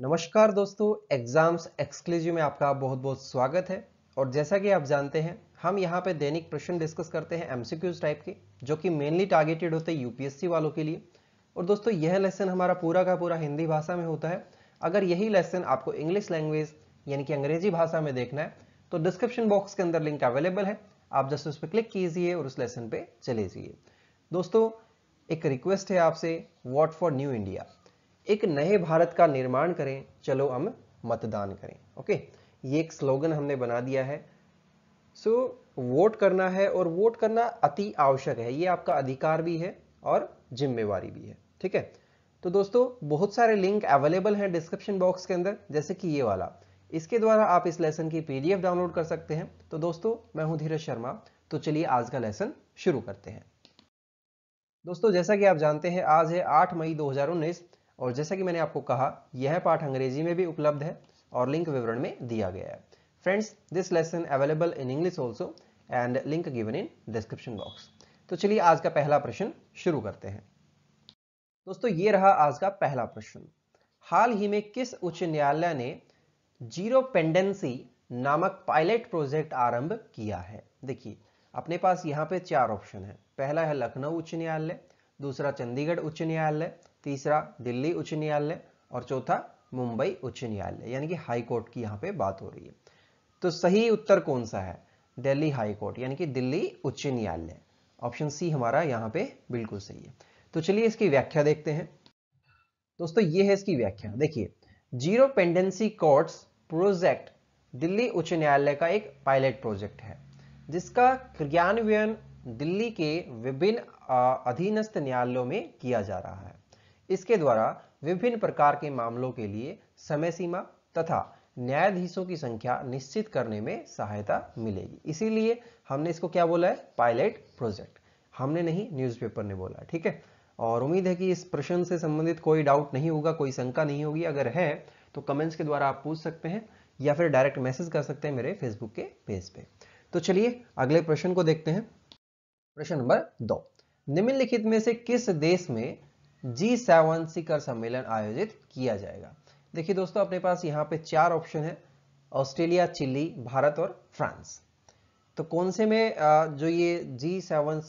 नमस्कार दोस्तों exams exclusive में आपका बहुत बहुत स्वागत है। और जैसा कि आप जानते हैं, हम यहाँ पे दैनिक प्रश्न डिस्कस करते हैं एमसीक्यूज टाइप के, जो कि मेनली टारगेटेड होते हैं यूपीएससी वालों के लिए। और दोस्तों, यह लेसन हमारा पूरा का पूरा हिंदी भाषा में होता है। अगर यही लेसन आपको इंग्लिश लैंग्वेज यानी कि अंग्रेज़ी भाषा में देखना है तो डिस्क्रिप्शन बॉक्स के अंदर लिंक अवेलेबल है। आप जस्ट उस पर क्लिक कीजिए और उस लेसन पे चले जाइए। दोस्तों, एक रिक्वेस्ट है आपसे वॉट फॉर न्यू इंडिया एक नए भारत का निर्माण करें चलो हम मतदान करें। ओके ये एक स्लोगन हमने बना दिया है। सो so, वोट करना है और वोट करना अति आवश्यक है। ये आपका अधिकार भी है और जिम्मेवारी भी है। ठीक है? तो दोस्तों बहुत सारे लिंक अवेलेबल हैं डिस्क्रिप्शन बॉक्स के अंदर जैसे कि ये वाला। इसके द्वारा आप इस लेसन की पीडीएफ डाउनलोड कर सकते हैं। तो दोस्तों मैं हूँ धीरज शर्मा। तो चलिए आज का लेसन शुरू करते हैं। दोस्तों जैसा कि आप जानते हैं आज है 8 मई 2019 और जैसा कि मैंने आपको कहा, यह पाठ अंग्रेज़ी में भी उपलब्ध है और लिंक विवरण में दिया गया है। Friends this lesson available in English also and link given in description box तो चलिए आज का पहला प्रश्न शुरू करते हैं। दोस्तों, ये रहा आज का पहला प्रश्न। हाल ही में किस उच्च न्यायालय ने ज़ीरो पेंडेंसी नामक पायलट प्रोजेक्ट आरंभ किया है? देखिए, अपने पास यहाँ पे चार ऑप्शन है। पहला है लखनऊ उच्च न्यायालय, दूसरा चंडीगढ़ उच्च न्यायालय तीसरा, दिल्ली उच्च न्यायालय और चौथा, मुंबई उच्च न्यायालय। यानी कि हाई कोर्ट की यहाँ पे बात हो रही है। तो सही उत्तर कौन सा है? दिल्ली हाई कोर्ट, यानी कि दिल्ली उच्च न्यायालय। ऑप्शन सी हमारा यहाँ पे बिल्कुल सही है। तो चलिए इसकी व्याख्या देखते हैं। दोस्तों, ये है इसकी व्याख्या। देखिए, zero pendency courts project Delhi उच्च न्यायालय का एक पायलट प्रोजेक्ट है, जिसका क्रियान्वयन दिल्ली के विभिन्न अधीनस्थ न्यायालयों में किया जा रहा है। इसके द्वारा विभिन्न प्रकार के मामलों के लिए समय सीमा तथा न्यायाधीशों की संख्या निश्चित करने में सहायता मिलेगी। इसीलिए हमने इसको क्या बोला है? पायलट प्रोजेक्ट हमने नहीं न्यूज़पेपर ने बोला, ठीक है? और उम्मीद है कि इस प्रश्न से संबंधित कोई डाउट नहीं होगा, कोई शंका नहीं होगी। अगर है तो कमेंट्स के द्वारा आप पूछ सकते हैं या फिर डायरेक्ट मैसेज कर सकते हैं मेरे फेसबुक के पेज पे। तो चलिए, अगले प्रश्न को देखते हैं। प्रश्न नंबर दो। निम्नलिखित में से किस देश में जी सेवन शिखर सम्मेलन आयोजित किया जाएगा। देखिए दोस्तों, अपने पास यहाँ पे चार ऑप्शन है, ऑस्ट्रेलिया चिली भारत और फ्रांस। तो कौन से में जो ये जी सेवन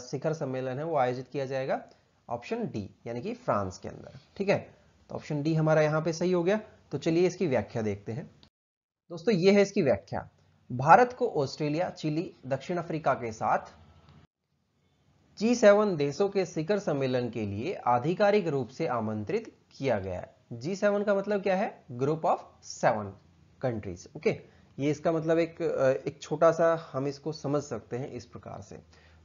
शिखर सम्मेलन है, वो आयोजित किया जाएगा? ऑप्शन डी, यानी कि फ्रांस के अंदर। ठीक है? तो ऑप्शन डी हमारा यहाँ पे सही हो गया। तो चलिए इसकी व्याख्या देखते हैं। दोस्तों, ये है इसकी व्याख्या। भारत को ऑस्ट्रेलिया चिली दक्षिण अफ्रीका के साथ जी सेवन देशों के शिखर सम्मेलन के लिए आधिकारिक रूप से आमंत्रित किया गया है। जी सेवन का मतलब क्या है? Group of seven countries okay ये इसका मतलब एक एक छोटा सा हम इसको समझ सकते हैं इस प्रकार से।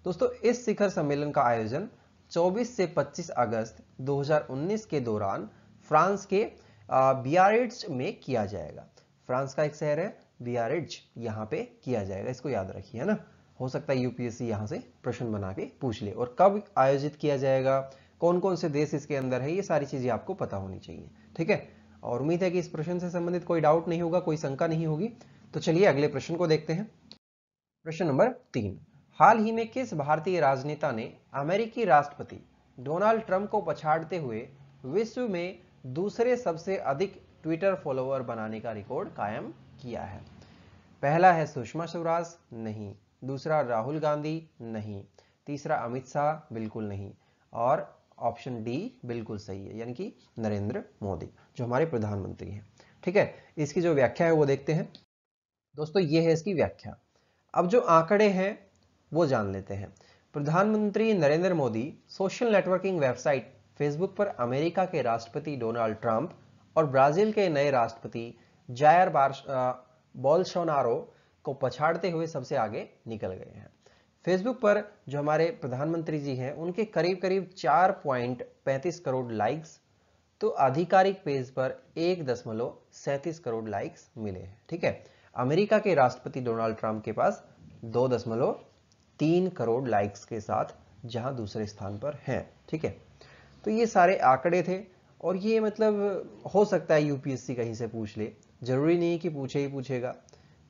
दोस्तों, इस शिखर सम्मेलन का आयोजन 24 से 25 अगस्त 2019 के दौरान फ्रांस के बियारिड्स में किया जाएगा। फ्रांस का एक शहर है बियारिड्स यहाँ पे किया जाएगा। इसको याद रखिए ना? हो सकता है यूपीएससी यहाँ से प्रश्न बना के पूछ ले। और कब आयोजित किया जाएगा? कौन कौन से देश इसके अंदर है? ये सारी चीज़ें आपको पता होनी चाहिए, ठीक है? और उम्मीद है कि इस प्रश्न से संबंधित कोई डाउट नहीं होगा, कोई शंका नहीं होगी। तो चलिए अगले प्रश्न को देखते हैं। प्रश्न नंबर तीन। हाल ही में किस भारतीय राजनेता ने अमेरिकी राष्ट्रपति डोनाल्ड ट्रंप को पछाड़ते हुए विश्व में दूसरे सबसे अधिक ट्विटर फॉलोअर बनाने का रिकॉर्ड कायम किया है? पहला है सुषमा स्वराज, नहीं। दूसरा राहुल गांधी नहीं, तीसरा अमित शाह बिल्कुल नहीं, और ऑप्शन डी बिल्कुल सही है, यानी कि नरेंद्र मोदी, जो हमारे प्रधानमंत्री हैं। ठीक है, इसकी जो व्याख्या है वो देखते हैं। दोस्तों, ये है इसकी व्याख्या। अब जो आंकड़े हैं, वो जान लेते हैं। प्रधानमंत्री Narendra Modi, social networking website Facebook पर अमेरिका के राष्ट्रपति डोनाल्ड ट्रंप और ब्राज़ील के नए राष्ट्रपति जायर बोल्सोनारो को पछाड़ते हुए सबसे आगे निकल गए हैं। फेसबुक पर जो हमारे प्रधानमंत्री जी हैं, उनके करीब करीब चार पॉइंट पैंतीस करोड़ लाइक्स तो आधिकारिक पेज पर एक दशमलव सैंतीस करोड़ लाइक्स मिले हैं, ठीक है? अमेरिका के राष्ट्रपति डोनाल्ड ट्रंप के पास दो दशमलव तीन करोड़ लाइक्स के साथ जहाँ दूसरे स्थान पर हैं, ठीक है? तो ये सारे आंकड़े थे, और ये मतलब हो सकता है यूपीएससी कहीं से पूछ ले। ज़रूरी नहीं कि पूछे ही पूछेगा।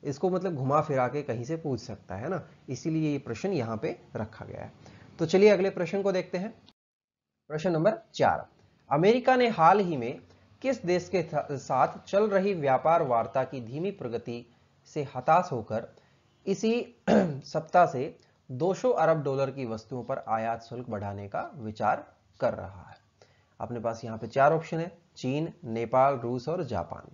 इसको मतलब घुमा फिरा के कहीं से पूछ सकता है ना? इसीलिए ये प्रश्न यहाँ पे रखा गया है। तो चलिए अगले प्रश्न को देखते हैं। प्रश्न नंबर चार। अमेरिका ने हाल ही में किस देश के साथ चल रही व्यापार वार्ता की धीमी प्रगति से हताश होकर इसी सप्ताह से 200 अरब डॉलर की वस्तुओं पर आयात शुल्क बढ़ाने का विचार कर रहा है। अपने पास यहाँ पे चार ऑप्शन है, चीन, नेपाल, रूस और जापान।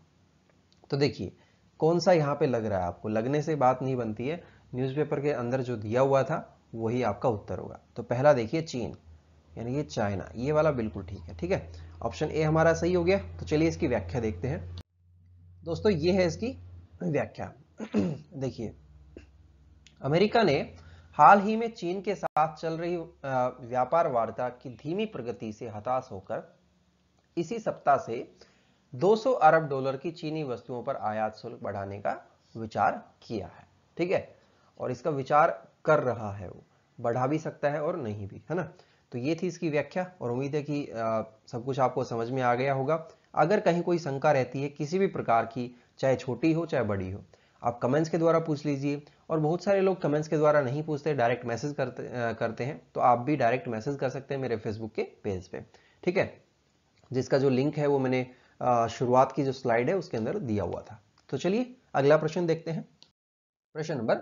तो देखिए कौन सा यहाँ पे लग रहा है आपको? लगने से बात नहीं बनती है। न्यूज़पेपर के अंदर जो दिया हुआ था, वही आपका उत्तर होगा। तो पहला देखिए चीन, यानी कि चाइना, ये वाला बिल्कुल ठीक है ठीक है? ऑप्शन ए हमारा सही हो गया। तो चलिए इसकी व्याख्या देखते हैं। दोस्तों, ये है इसकी व्याख्या। देखिए, अमेरिका ने हाल ही में चीन के साथ चल रही व्यापार वार्ता की धीमी प्रगति से हताश होकर इसी सप्ताह से 200 अरब डॉलर की चीनी वस्तुओं पर आयात शुल्क बढ़ाने का विचार किया है ठीक है? और इसका विचार कर रहा है वो। बढ़ा भी सकता है और नहीं भी है ना? तो ये थी इसकी व्याख्या और उम्मीद है कि आ, सब कुछ आपको समझ में आ गया होगा। अगर कहीं कोई शंका रहती है किसी भी प्रकार की चाहे छोटी हो चाहे बड़ी हो आप कमेंट्स के द्वारा पूछ लीजिए। और बहुत सारे लोग कमेंट्स के द्वारा नहीं पूछते डायरेक्ट मैसेज करते आ, करते हैं। तो आप भी डायरेक्ट मैसेज कर सकते हैं मेरे फेसबुक के पेज पे ठीक है? जिसका जो लिंक है वो मैंने शुरुआत की जो स्लाइड है, उसके अंदर दिया हुआ था। तो चलिए, अगला प्रश्न देखते हैं। प्रश्न नंबर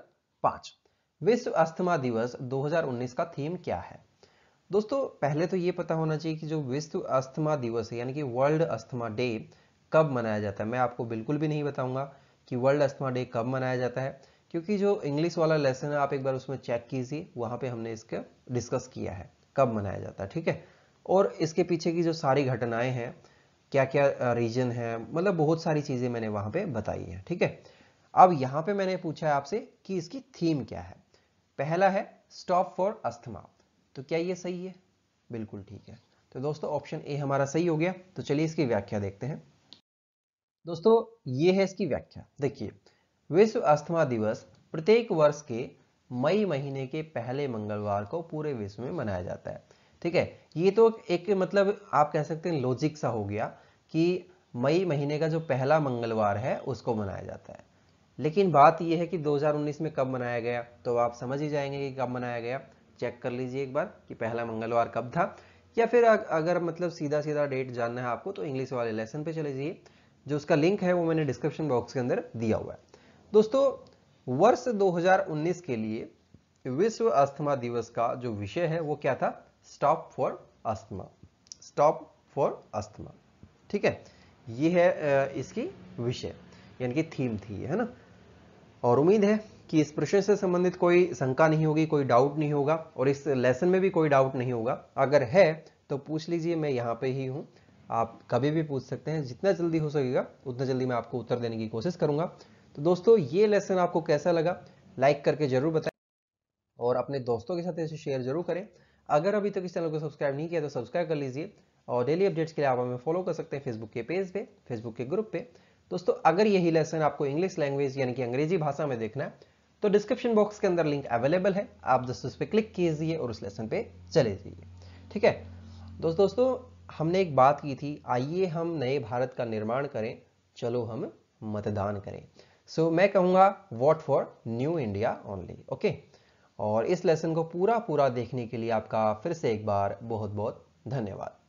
पाँच। विश्व अस्थमा दिवस 2019 का थीम क्या है? दोस्तों, पहले तो ये पता होना चाहिए कि जो विश्व अस्थमा दिवस है, यानी कि वर्ल्ड अस्थमा डे, कब मनाया जाता है? मैं आपको बिल्कुल भी नहीं बताऊँगा कि वर्ल्ड अस्थमा डे कब मनाया जाता है, क्योंकि जो इंग्लिश वाला लेसन है, आप एक बार उसमें चेक कीजिए, वहाँ पे हमने इसका डिस्कस किया है, कब मनाया जाता है, ठीक है? और इसके पीछे की जो सारी घटनाएँ हैं क्या क्या रीजन है? मतलब बहुत सारी चीज़ें मैंने वहाँ पे बताई है, ठीक है? अब यहाँ पे मैंने पूछा है आपसे कि इसकी थीम क्या है? पहला है स्टॉप फॉर अस्थमा तो क्या ये सही है? बिल्कुल ठीक है। तो दोस्तों ऑप्शन ए हमारा सही हो गया। तो चलिए इसकी व्याख्या देखते हैं। दोस्तों, ये है इसकी व्याख्या। देखिए, विश्व अस्थमा दिवस प्रत्येक वर्ष के मई महीने के पहले मंगलवार को पूरे विश्व में मनाया जाता है। ठीक है? ये तो एक मतलब आप कह सकते हैं लॉजिक सा हो गया कि मई महीने का जो पहला मंगलवार है, उसको मनाया जाता है। लेकिन बात यह है कि 2019 में कब मनाया गया तो आप समझ ही जाएँगे कि कब मनाया गया। चेक कर लीजिए एक बार कि पहला मंगलवार कब था। या फिर अगर मतलब सीधा सीधा डेट जानना है आपको तो इंग्लिश वाले लेसन पे चले जाइए, जो उसका लिंक है वो मैंने डिस्क्रिप्शन बॉक्स के अंदर दिया हुआ है। दोस्तों, वर्ष 2019 के लिए विश्व अस्थमा दिवस का जो विषय है वो क्या था? Stop for asthma stop for asthma ठीक है? ये है इसकी विषय, यानी कि थीम थी है ना? और उम्मीद है कि इस प्रश्न से संबंधित कोई शंका नहीं होगी, कोई डाउट नहीं होगा, और इस लेसन में भी कोई डाउट नहीं होगा। अगर है तो पूछ लीजिए, मैं यहाँ पे ही हूँ। आप कभी भी पूछ सकते हैं, जितना जल्दी हो सकेगा, उतना जल्दी मैं आपको उत्तर देने की कोशिश करूँगा। तो दोस्तों, ये लेसन आपको कैसा लगा? लाइक करके ज़रूर बताएँ, और अपने दोस्तों के साथ इसे शेयर ज़रूर करें। अगर अभी तक इस चैनल को सब्सक्राइब नहीं किया तो सब्सक्राइब कर लीजिए और डेली अपडेट्स के लिए आप हमें फॉलो कर सकते हैं फेसबुक के पेज पे फेसबुक के ग्रुप पे। दोस्तों अगर यही लेसन आपको इंग्लिश लैंग्वेज यानी कि अंग्रेज़ी भाषा में देखना है तो डिस्क्रिप्शन बॉक्स के अंदर लिंक अवेलेबल है। आप दोस्तों उस पर क्लिक कीजिए और उस लेसन पे चले जाइए। ठीक है? दोस्त दोस्तों हमने एक बात की थी आइए हम नए भारत का निर्माण करें चलो हम मतदान करें। सो so, मैं कहूँगा what for new India only okay और इस लेसन को पूरा पूरा देखने के लिए आपका फिर से एक बार बहुत बहुत धन्यवाद।